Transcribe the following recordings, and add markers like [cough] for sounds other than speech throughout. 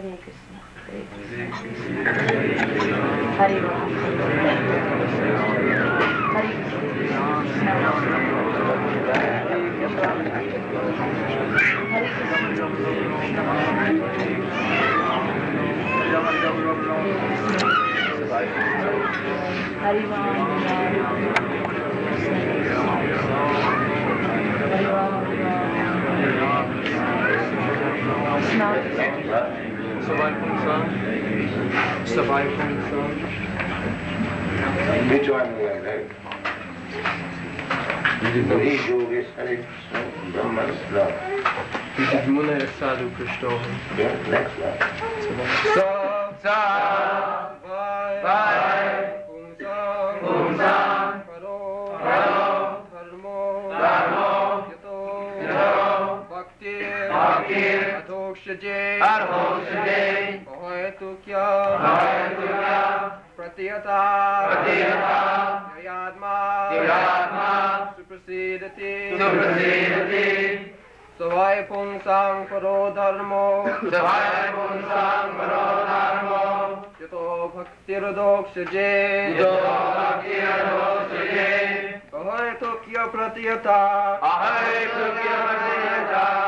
レイクスナレイクスナハリボン。ハリクスハリボン。Thank you. Join me like that. So he yogis, Hare Krishna, Brahma's love. This is Munay Sadhu Krishtohan. Yeah, next love. Sa sa vai Adhokshaje Adhokshaje Bhoetu Kya Bhoetu Kya Pratiyata Pratiyata Yayatma Yayatma Suprasidati Suprasidati Savai Punsang Paro Dharmo Savai Punsang Paro Dharmo Yato Bhaktiradoksaje Yato Bhaktiradoksaje Ahai Tukya Pratiyata Ahai Tukya Pratiyata Yadma Suprasidati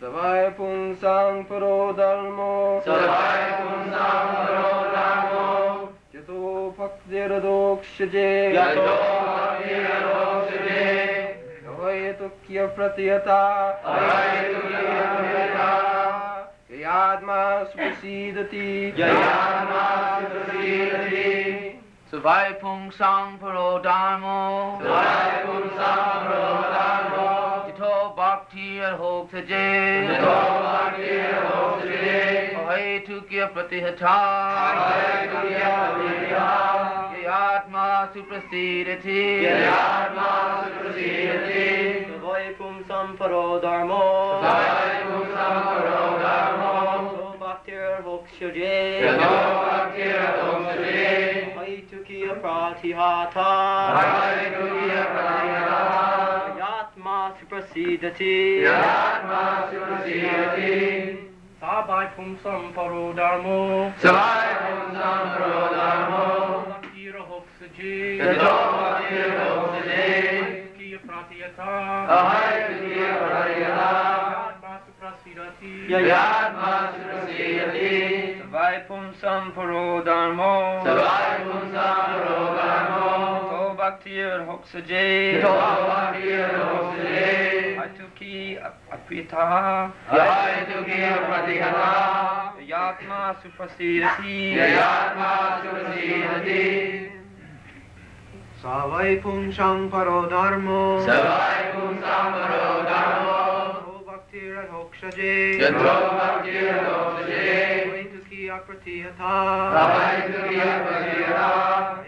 सवाय पुंसां पुरो धर्मो सवाय पुंसां पुरो धर्मो चतो भक्तिरदोक्षजे यतो भक्तिरदोक्षजे अवय तुक्य प्रतियता अवय तुक्य प्रतियता यादमा सुसीदति यादमा सुसीदति सवाय पुंसां पुरो धर्मो सवाय पुंसां पुरो here hope today. Let all our dear hope today. Ahai tukya pratihata. Ahai tukya pratihata. Ye atma suprasidati. Ye atma suprasidati. Savaikum samparo dharmo. Savaikum samparo dharmo. So bhaktir hope today. Let all bhaktir hope today. Ahai tukya pratihata. Ahai tukya pratihata. Yadma Suprasidati Savai Pung Sang Paro Dharmo Savai Punsang Paro Dharmo Bhakti Arhok Saje Yato Bhaktiradoksaje Tukya Pratihata Ahai Tukya Pratiyata Yatma Suprasidati Yadma Suprasidati Savai Pung Sang Paro Dharmo Bhaktir Hoksaje. Bhaktir Hoksaje. Aituki Apitaha. Aituki Apatihaha. Yatma Suprasidati. Yatma Suprasidati. Savai Pumsang Paro Dharmo. Savai Pumsang Paro Dharmo. Bhaktir Hoksaje. Bhaktir Hoksaje. Aituki Apatihaha. Aituki Apatihaha.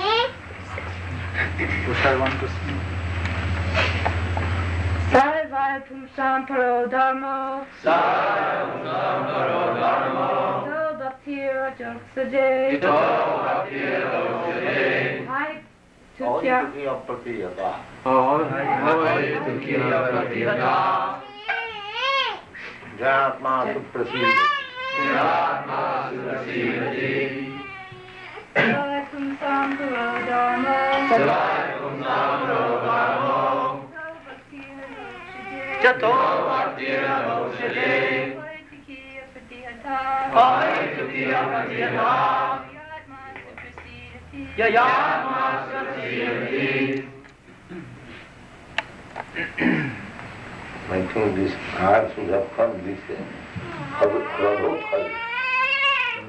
Tushar Sarvatum Samparo Dharmo Sarvatum Samparo Dharmo Do Bhaktira Joksaje Do Bhaktira Joksaje Hai Tukya Hai Tukya Hai Tukya Hai Jatma Suprasidha Jatma Suprasidha I think this heart should have come this way. Prabhu, Prabhu, Prabhu.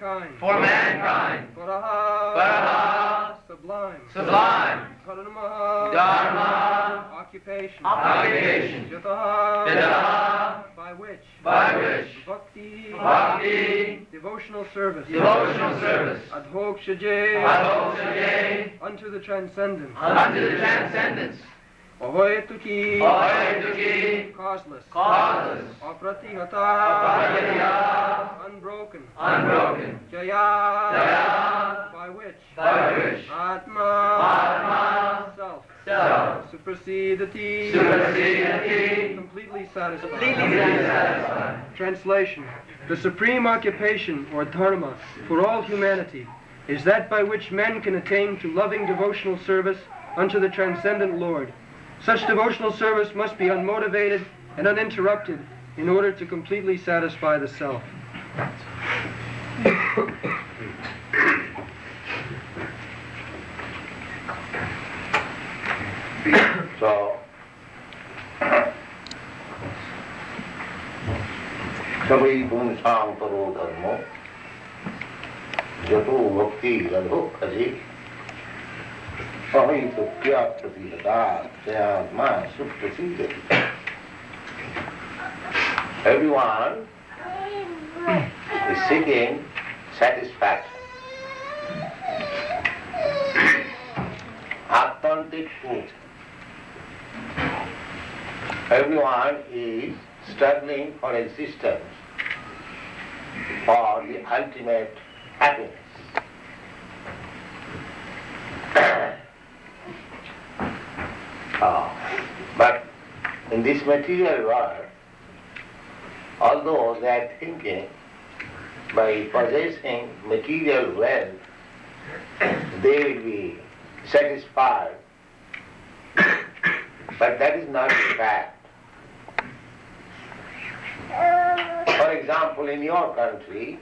Pungsam. Pungsam. For mankind. For mankind. Paraha. Sublime. Sublime. Karma. Dharma. Occupation. Occupation. Yataha. Yataha. By which. By which. Bhakti. Bhakti. Devotional service. Devotional service. Adhok shaje. Adhoksaye. Unto the transcendent. Unto the transcendence. Ahoyatuki. Ahoyatuki. Causeless. Causeless. Apratihata. Apratihata. Unbroken. Unbroken. Jaya. Jaya. By which. By which. Atma. Atma. Self. Self. Supersedati. Supersedati. Completely satisfied. Completely satisfied. Translation. The supreme occupation, or dharma, for all humanity is that by which men can attain to loving devotional service unto the transcendent Lord. Such devotional service must be unmotivated and uninterrupted in order to completely satisfy the self. So, सभी पुंसां करो धर्मो जतो भक्ति लधो खजे Pavitopyatravidad, they are mine superseded. Everyone is seeking satisfaction. Authentic truth. Everyone is struggling for existence, for the ultimate happiness. [clears throat] Ah, but in this material world, although they are thinking by possessing material wealth, they will be satisfied, but that is not the fact. For example, in your country,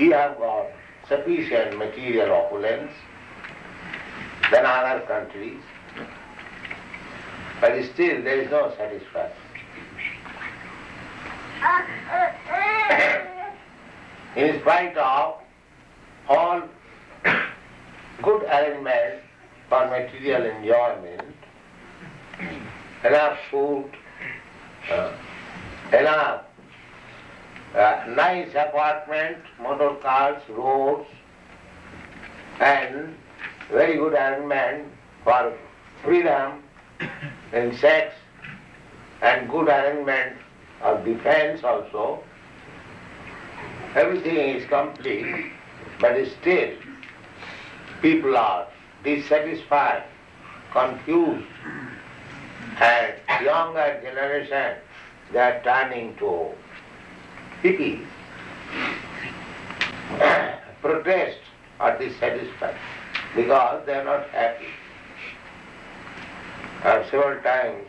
you have got sufficient material opulence than other countries, but still there is no satisfaction. In spite of all good arrangement for material enjoyment, enough food, uh, enough uh, nice apartment, motor cars, roads, and very good arrangement for freedom in sex and good arrangement of defense also. Everything is complete, but still people are dissatisfied, confused, and younger generation they are turning to hippies, [coughs] protest or dissatisfied because they are not happy. Have several times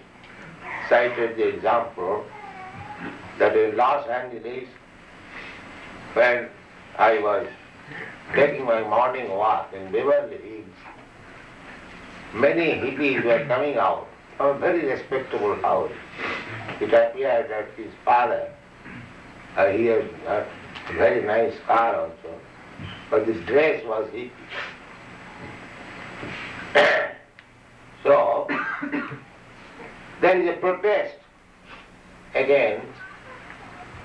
cited the example that in Los Angeles, when I was taking my morning walk in Beverly Hills, many hippies were coming out from a very respectable house. It appeared that his father, uh, he had a very nice car also, but his dress was hippie. [coughs] so, there is a protest against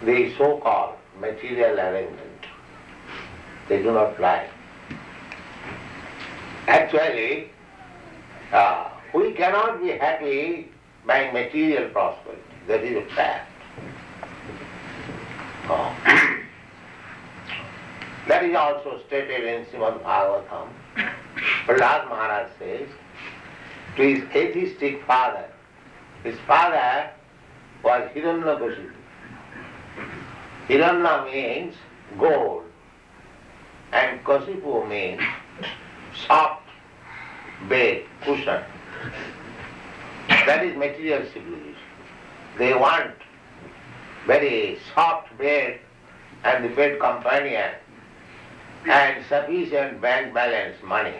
the so-called material arrangement. They do not like. Actually, uh, we cannot be happy by material prosperity. That is a fact. Oh. [coughs] that is also stated in Srimad Bhagavatam. Prahlad Maharaj says to his atheistic father, his father was Hiranyakashipu. Hiranya means gold and Kasipu means soft bed, cushion. That is material civilization. They want very soft bed and the bed companion and sufficient bank balance money.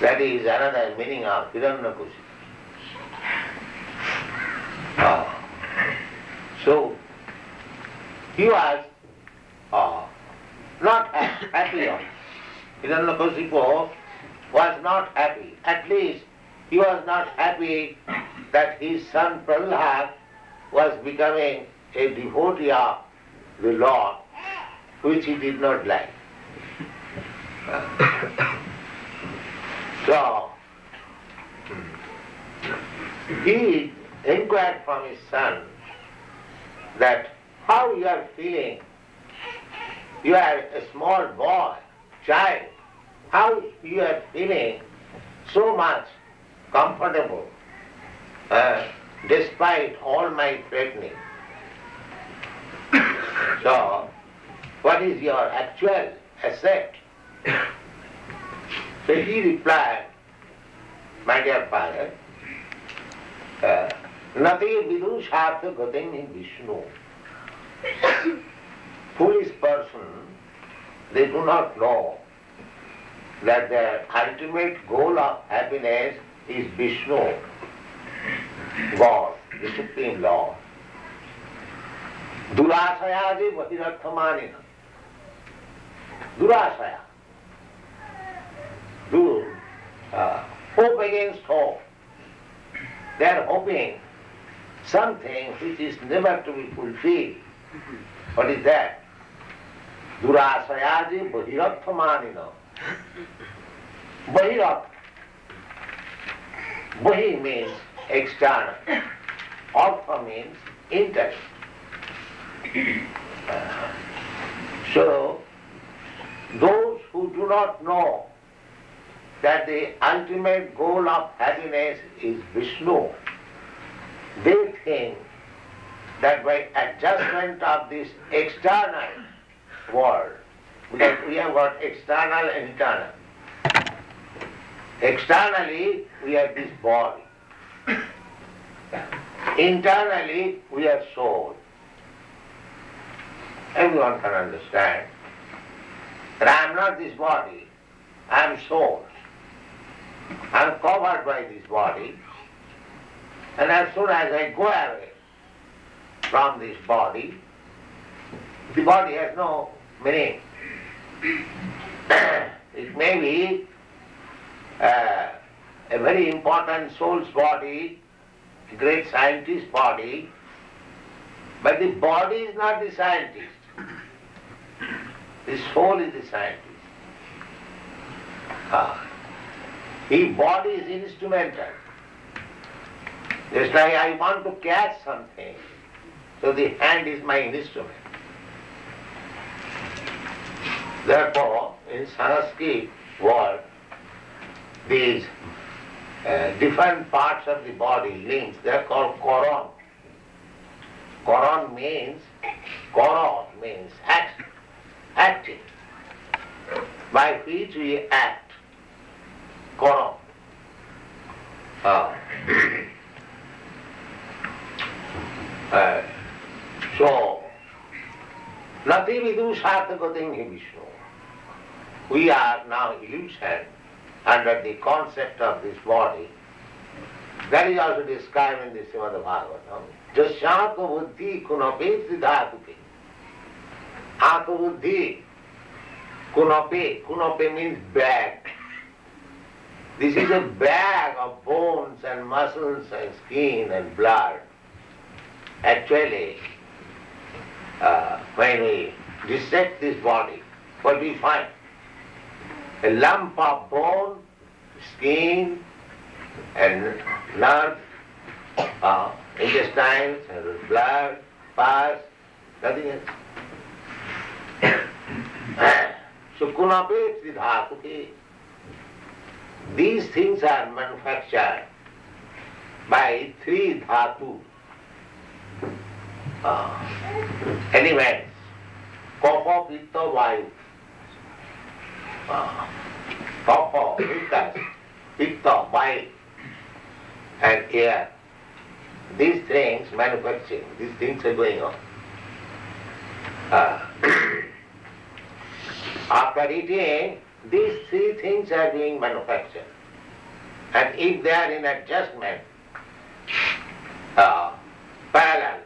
That is another meaning of Hiranyakushi. Uh, so, he was uh, not ha- happy Hiranyakashipu was not happy. At least he was not happy that his son Prahlad was becoming a devotee of the Lord, which he did not like. [coughs] so, he inquired from his son that how you are feeling. You are a small boy, child. How you are feeling so much comfortable uh, despite all my threatening. so, what is your actual asset? So he replied, my dear father, uh, Nati vidu shartha gatin Vishnu. [coughs] Foolish person, they do not know that their ultimate goal of happiness is Vishnu, God, the Supreme Lord. Durasaya Vahirakthamanina. Durasaya. Uh, hope against hope. They are hoping something which is never to be fulfilled. What is that? Durasayaji Bahirakthamanina. Bahirat. Bahi means external. Artha means internal. Uh, so, those who do not know that the ultimate goal of happiness is Vishnu, they think that by adjustment of this external world, because we have got external and internal. Externally, we have this body. Internally, we have soul. Everyone can understand that I am not this body, I am soul. Am covered by this body, and as soon as I go away from this body, the body has no meaning. [coughs] it may be uh, a very important soul's body, a great scientist's body, but the body is not the scientist. The soul is the scientist. Ah. The body is instrumental. Just like I want to catch something, so the hand is my instrument. Therefore, in Sanskrit word, these uh, different parts of the body, limbs, they are called koron. Koron means, koron means act, acting, by which we act. Koron. Ah. Uh, so, Nati vidu sarthakating Vishnu. We are now illusion under the concept of this body. That is also described in the Srimad Bhagavatam. Jasyatma buddhi kunapet dhatuke. Atma buddhi kunope. Kunope means bag. This is a bag of bones and muscles and skin and blood. Actually, uh, when we dissect this body, what we find? A lump of bone, skin, and nerve, uh, intestines, and blood, pus, nothing else. [coughs] so kunape dhatuke. These things are manufactured by three dhatu uh, elements. Kapha, Pitta, Vayu. Uh, Kapha, mucus, Pitta, Vayu, and air. These things manufacturing, these things are going on. Uh, [coughs] after eating, these three things are being manufactured. And if they are in adjustment, uh, parallel,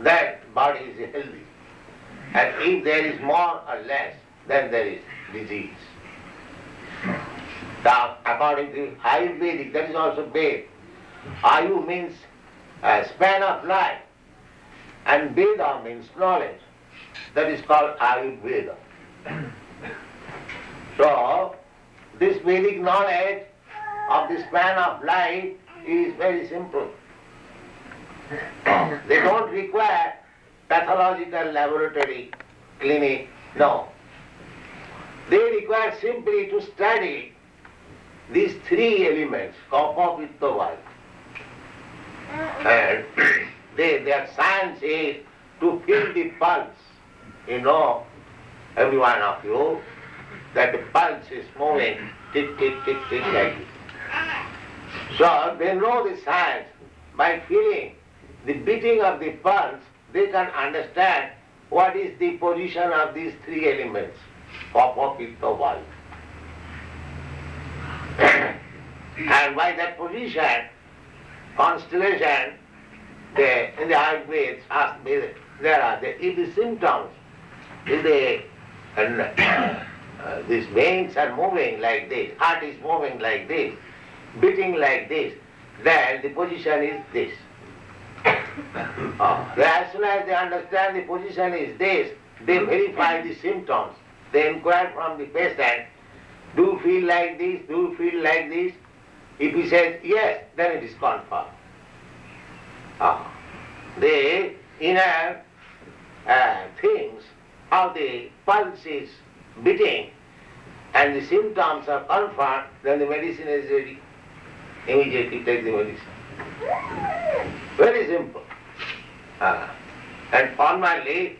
that body is healthy. And if there is more or less, then there is disease. Now, according to Ayurvedic, that is also Ved. Ayu means a span of life, and Veda means knowledge. That is called Ayurveda. So, this Vedic knowledge of the span of life is very simple. [coughs] They don't require pathological laboratory, clinic, no. They require simply to study these three elements, kapha, pitta, vayu. And [coughs] they, their science is to feel the pulse. You know, every one of you, that the pulse is moving, tick, tick, tick, tick, like this. So they know the science. By feeling the beating of the pulse, they can understand what is the position of these three elements, kapha, pitta, vayu. and by that position, constellation, the, in the Ayurveda, there are the, the symptoms, the, and, [coughs] uh, these veins are moving like this, heart is moving like this, beating like this, then the position is this. [coughs] Uh, as soon as they understand the position is this, they verify the symptoms. They inquire from the patient, do you feel like this, do you feel like this? If he says yes, then it is confirmed. Ah, the inner uh, things, how the pulse is beating and the symptoms are confirmed, then the medicine is ready. Immediately take the medicine. Very simple. Ah, and formally,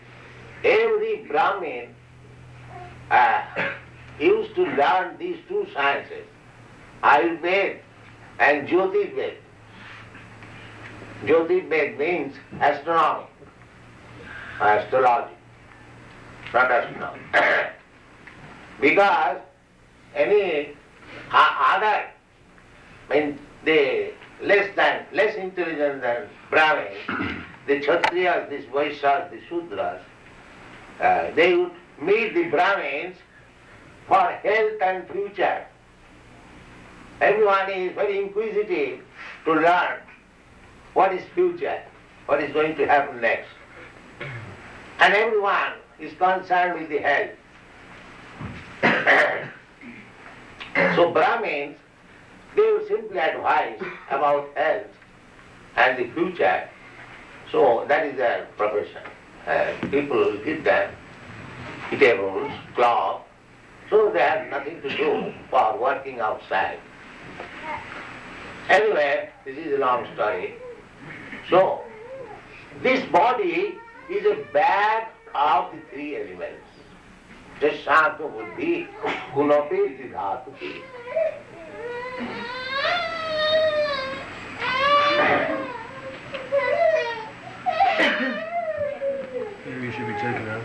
every Brahmin uh, used to learn these two sciences, Ayurveda and Jyotirveda. Jyotirveda means astronomy, astrology, not astronomy. [coughs] because any other, mean, the less than, less intelligent than Brahmin, the Kshatriyas, these Vaishyas, the Shudras, uh, they would meet the Brahmins for health and future. Everyone is very inquisitive to learn what is future, what is going to happen next. And everyone is concerned with the health. [coughs] so Brahmins, they will simply advise about health and the future. So that is their profession. And people give them eatables, cloth, so they have nothing to do for working outside. Anyway, this is a long story. So, this body is a bag of the three elements. Jashanto buddhi, kunope dhatu. Maybe you should be taken out.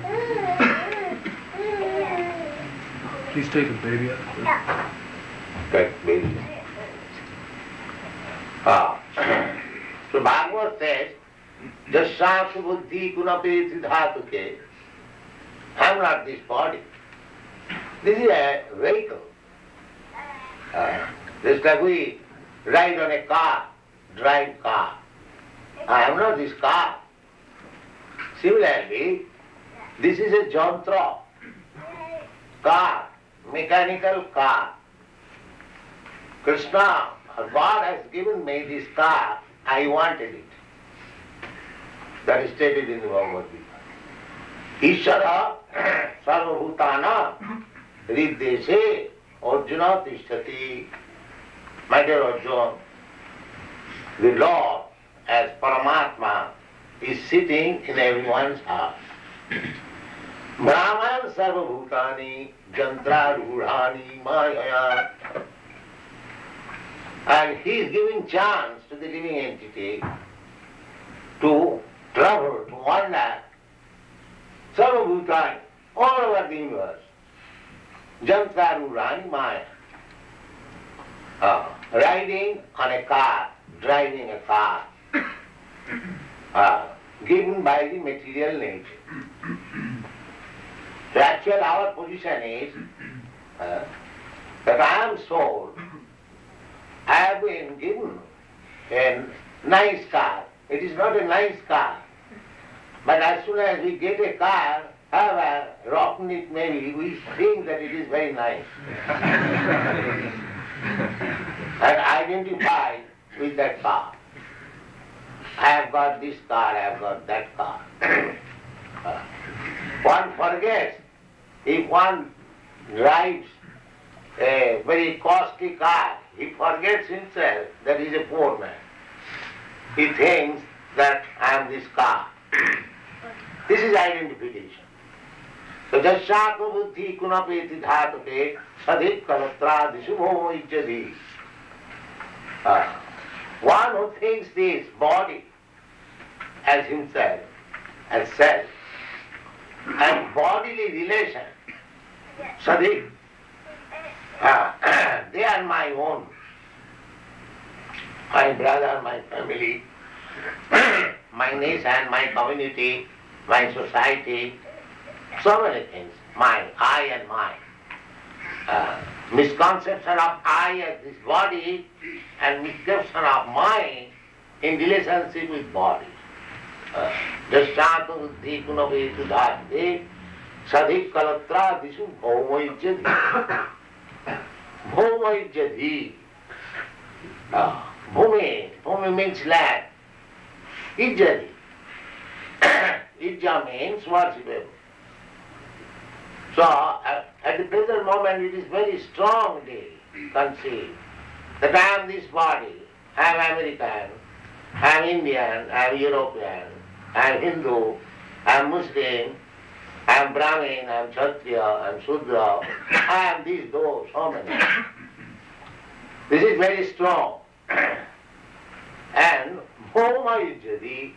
Please take a baby out. That means. Ah. So Bhagavad says, Jashanto buddhi, kunope dhatu. I am not this body. This is a vehicle. Uh, just like we ride on a car, drive car. I am not this car. Similarly, this is a jantra, car, mechanical car. Krishna, God has given me this car, I wanted it. That is stated in the Bhagavad Gita. Ishara sarvabhutana hrideshe Arjuna tishtati. My dear Arjuna, the Lord as Paramatma is sitting in everyone's heart. Brahman sarvabhutani jantrarudhani maya. And he is giving chance to the living entity to travel, to wander, sarvabhutani, all over the universe. Jantrarudhani maya. Uh, riding on a car, driving a car, uh, given by the material nature. So actually our position is uh, that I am soul, I have been given a nice car. It is not a nice car. But as soon as we get a car, however rotten it may be, we think that it is very nice. [laughs] and identify with that car. I have got this car, I have got that car. [coughs] One forgets if one drives a very costly car, he forgets himself that he is a poor man. He thinks that I am this car. This is identification. So jashatma buddhi kunapeti dhatake sadhik kalatradisu bhomo uh, One who thinks this body as himself, as self, and bodily relation, sadhik, uh, they are my own. My brother, my family, my nation, my community, my society, so many things. My I and mine. Uh, misconception of I as this body and misconception of mind in relationship with body. Bhumi, Bhumi means land. Ijjadi. [coughs] Ijja means worshipable. So, uh, at the present moment it is very strongly conceived that I am this body, I am American, I am Indian, I am European, I am Hindu, I am Muslim, I am Brahmin, I am Kshatriya, I am Shudra, I am these, those, so many. [coughs] This is very strong. [coughs] and Bhoma Yujjati,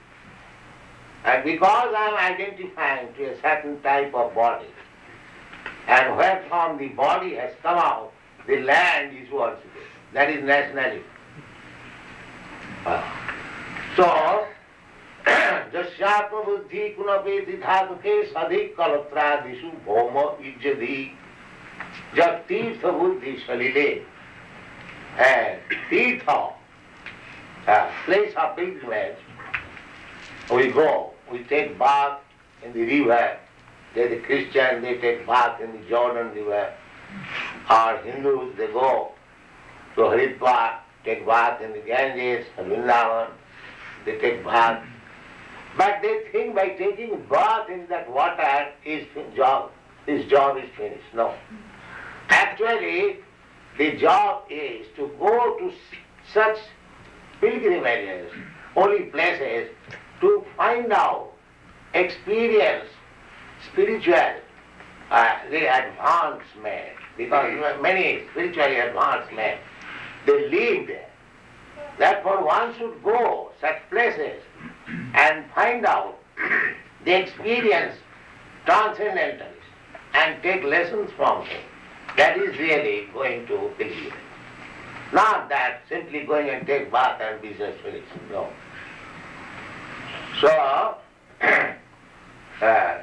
and because I am identifying to a certain type of body, and where from the body has come out, the land is worshipped. That is nationality. Uh, so, जस्यात्म बुद्धि कुनपेति धातु के सधिक कलत्रादिशु भौम इज्जति जब तीर्थ बुद्धि सलिले and तीर्थ uh, place of pilgrimage we go we take bath in the river. They the Christian they take bath in the Jordan river. Or Hindus they go to Haridwar take bath in the Ganges Vrindavan. They take bath. But they think by taking bath in that water, his job, his job is finished. No. Actually, the job is to go to such pilgrimages, holy places, to find out, experience spiritual, uh, the advanced men, because many spiritually advanced men, they live there. Therefore one should go such places and find out the experience transcendentalists and take lessons from him. That is really going to believe. Not that simply going and take bath and business finished. No. So, uh,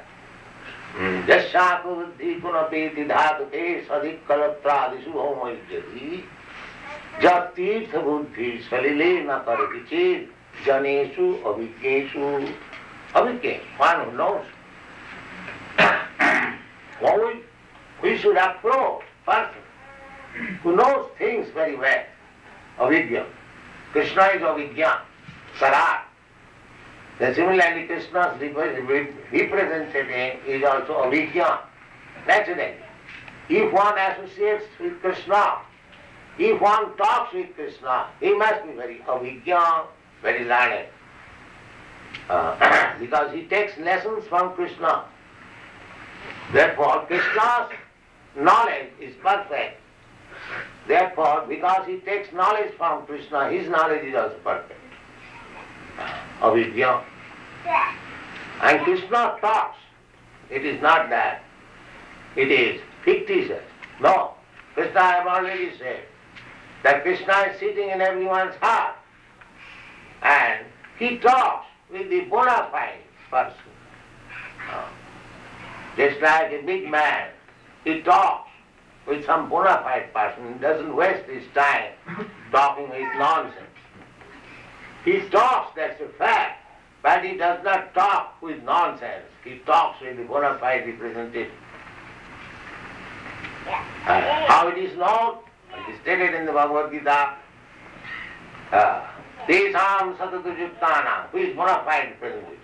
यस्याक बुद्धि पुनपेति धातुके सदिक कलत्रादिषु होमयति जब तीर्थ बुद्धि सलिले न कर चेत जनेषु अभिज्ञेषु अभिज्ञ one who knows what we, we should approach person Who knows things very well. Avijna krishna is avijna sarat then similarly krishna's representative is also avijna naturally. If one associates with krishna if one talks with krishna he must be very avijna very learned. Uh, [coughs] because he takes lessons from krishna. Therefore krishna's knowledge is perfect Therefore, because he takes knowledge from Krishna, his knowledge is also perfect. Uh, Avidya. And Krishna talks. It is not that. It is fictitious. No. Krishna, I have already said that Krishna is sitting in everyone's heart. And he talks with the bona fide person. Uh, just like a big man, he talks with some bona fide person, doesn't waste his time talking with nonsense. He talks, that's a fact, but he does not talk with nonsense. He talks with the bona fide representative. Uh, how it is known? It is stated in the Bhagavad Gita. Uh, Tesam satatajuktana, who is bona fide representative?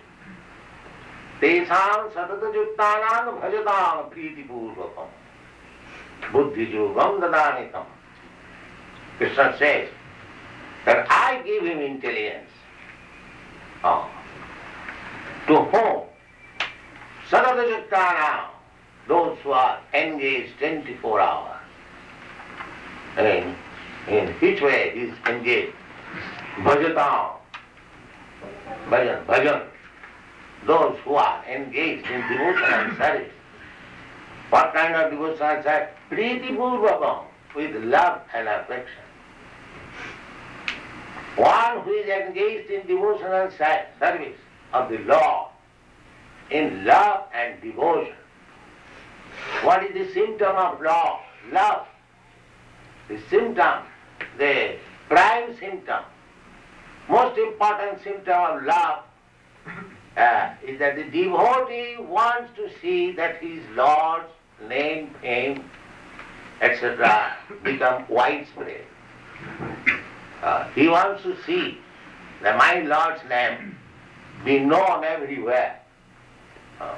Tesam satatajuktana bhajatam priti purvakam. Buddhijogam dadanitam. Krishna says that I give him intelligence. Oh. To whom? Sadadajuktana, those who are engaged 24 hours. In, in which way he is engaged? Bhajatam. Bhajan, bhajan. Those who are engaged in devotional service. What kind of devotional service? Priti Purvakam, with love and affection. One who is engaged in devotional service of the Lord, in love and devotion. What is the symptom of love? Love. The symptom, the prime symptom, most important symptom of love uh, is that the devotee wants to see that his Lord's name, fame, etc. become widespread. Uh, he wants to see that my Lord's name be known everywhere. Uh,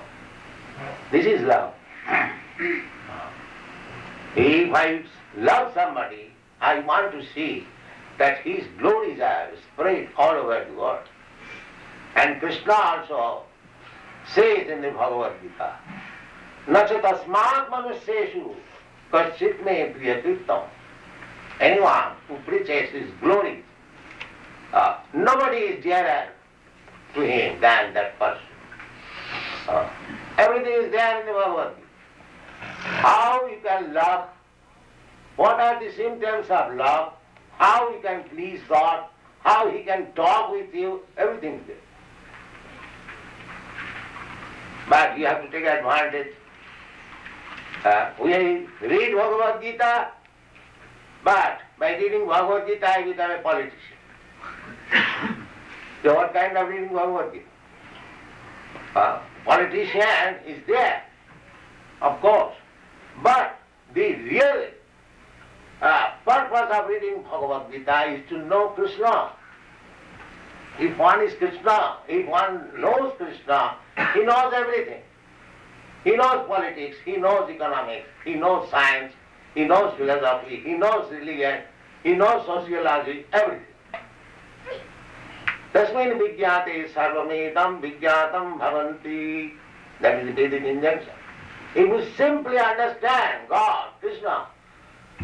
this is love. Uh, if I love somebody, I want to see that his glories are spread all over the world. And Krishna also says in the Bhagavad Gita, Nacha tasmat manusyeshu Kachit me priyakirtam. Anyone who preaches his glory, uh, nobody is dearer to him than that person. Uh, everything is there in the Gita. How you can love, what are the symptoms of love, how you can please God, how he can talk with you, everything is there. But you have to take advantage uh, we read Bhagavad Gita, but by reading Bhagavad Gita I become a politician. so what kind of reading Bhagavad Gita? Uh, politician is there, of course, but the real uh, purpose of reading Bhagavad Gita is to know Krishna. If one is Krishna, if one knows Krishna, he knows everything. He knows politics, he knows economics, he knows science, he knows philosophy, he knows religion, he knows sociology, everything. Tasmin vigyate sarvamedam vigyatam bhavanti. That is the Vedic injunction. If you simply understand God, Krishna,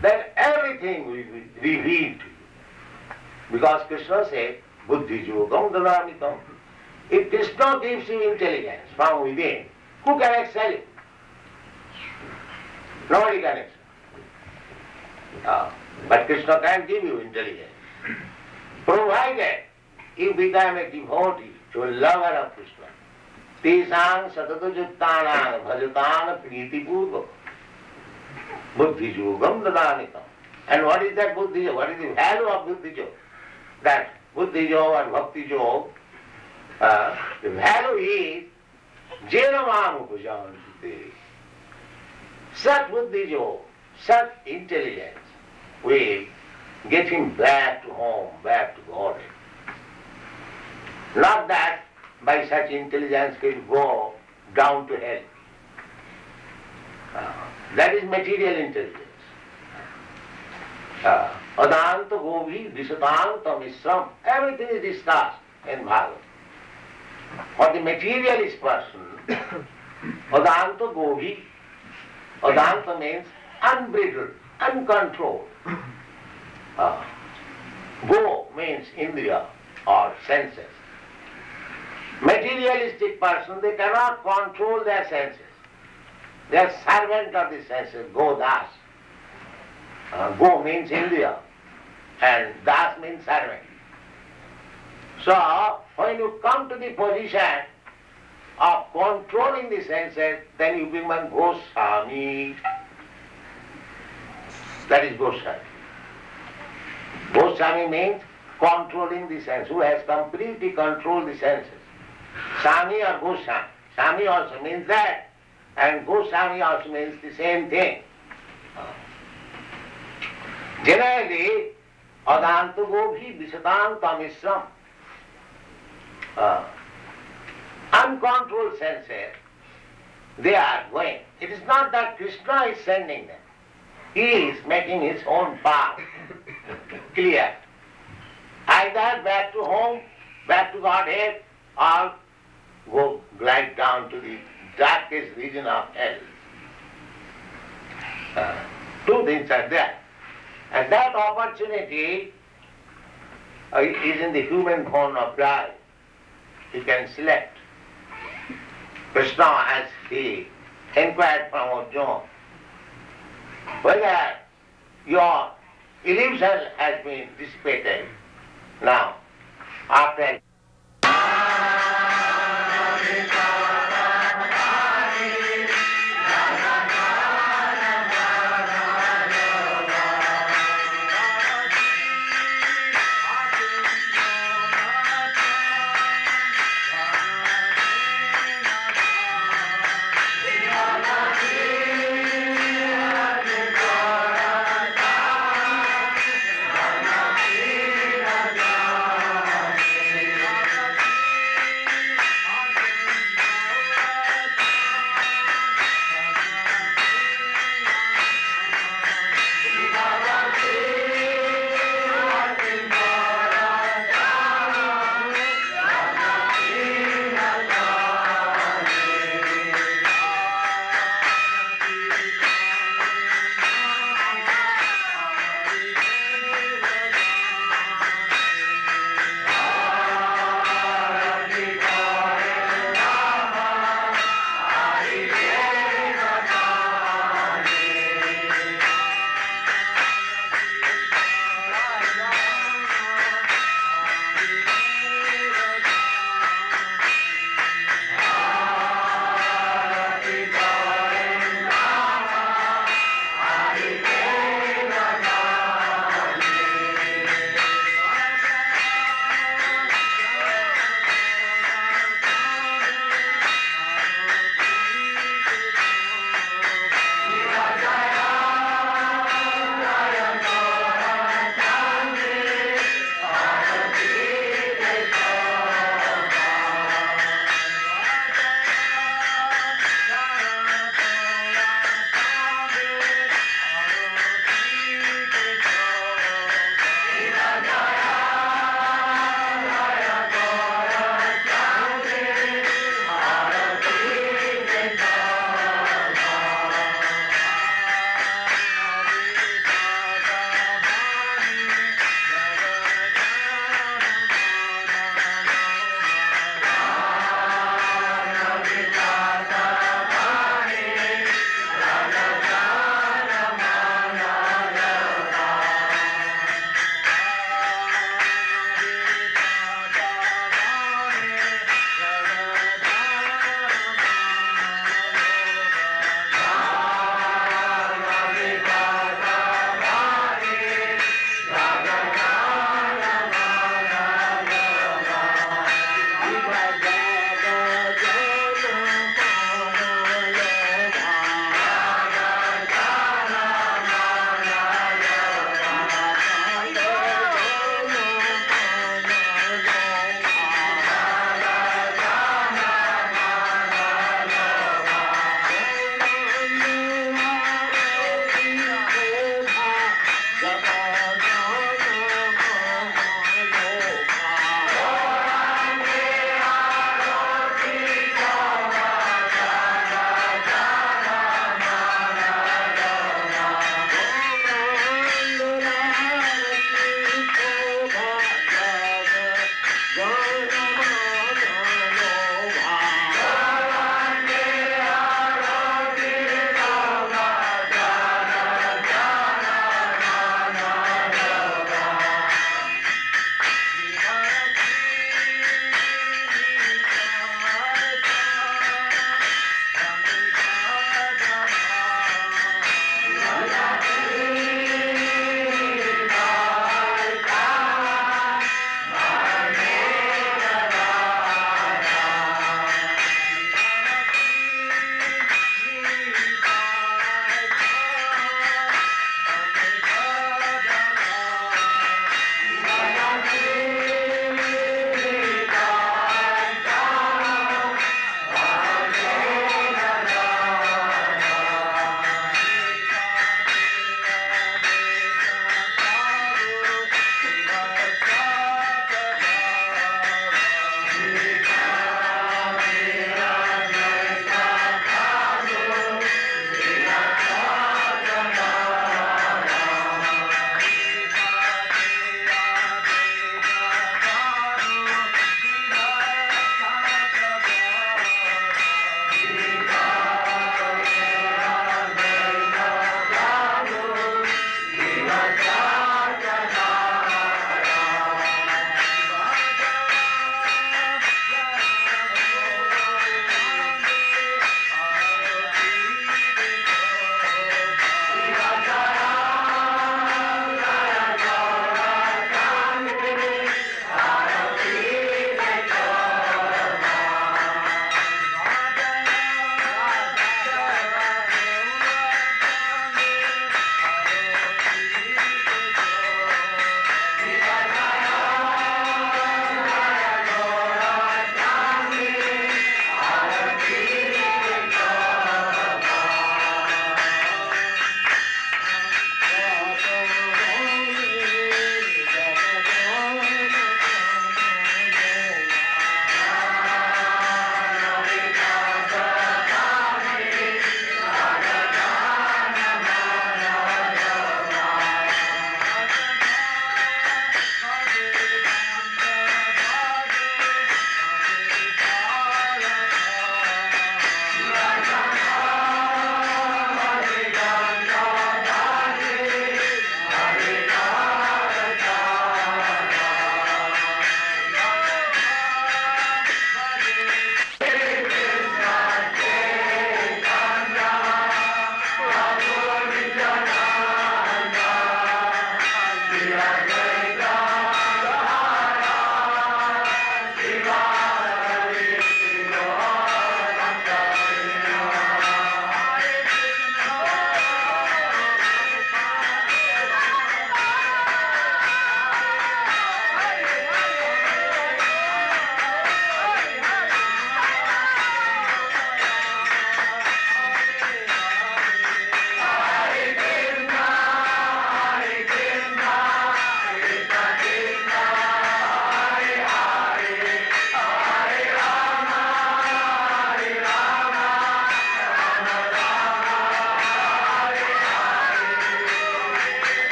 then everything will be revealed to you. Because Krishna said, Buddhi yogam dadamitam. If Krishna gives you intelligence from within, who can excel it? Nobody can excel. Uh, but Krishna can give you intelligence. Provided you become a devotee, to a lover of Krishna. तेषां सततयुक्तानां भजतान प्रीतिपूर्वक buddhi yogam dadanikam. And what is that buddhi? What is the value of buddhi yoga? That buddhi yoga and bhakti yoga, uh, the value is jenamam upajanti. Such buddhi yoga, such intelligence will get him back to home, back to God. Not that by such intelligence he will go down to hell. Uh, that is material intelligence. Uh, Adanta Govi, Visatanta Misram, everything is discussed in Bhagavad. For the materialist person, [coughs] Adanta Govi, Adanta means unbridled, uncontrolled. Uh, go means Indriya or senses. Materialistic person, they cannot control their senses. They are servant of the senses, go das. Uh, go means Indriya and das means servant. So, when you come to the position of controlling the senses, then you become Goswami. That is Goswami. Goswami means controlling the sense, who has completely controlled the senses. Swami or Goswami. Swami also means that, and Goswami also means the same thing. Generally, Adanta Gobhi Visatanta Misram. Uh, uncontrolled senses, they are going. It is not that Krishna is sending them. He is making his own path [laughs] clear. Either back to home, back to Godhead, or go glide down to the darkest region of hell. Uh, two things are there. And that opportunity uh, is in the human form of life. You can select. Krishna as he. Inquired from Arjuna whether your illusion has been dissipated. Now after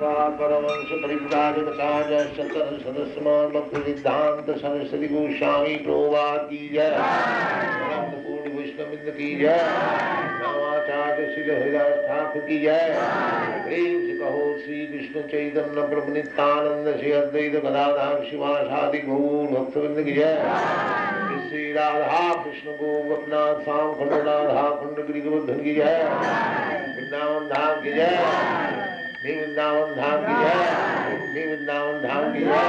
नमस्कार परमंश सदस्यमान भक्ति सिद्धांत सरस्वती गोस्वामी प्रभुपाद की जय कोटि वैष्णविंद की जय रामाचार्य श्री हरिदास ठाकुर की जय प्रेम से कहो श्री कृष्ण चैतन्य प्रभु नित्यानंद श्री अद्वैत गदाधार शिवासादि गौर भक्तवृंद की जय श्री राधा कृष्ण गोपनाथ श्याम खंड राधा खंड गिरी गोवर्धन की जय वृंदावन धाम की जय नी वृंदावन धाम की जय नी वृंदावन धाम की जय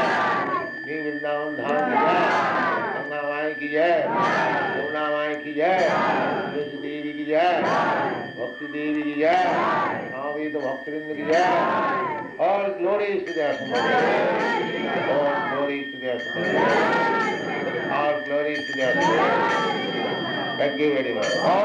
नी वृंदावन धाम की जय गंगा माई की जय यमुना माई की जय तुलसी देवी की जय भक्ति देवी की जय तो भक्तवृंद की जय और ग्लोरी और glory to God. Thank you very much. All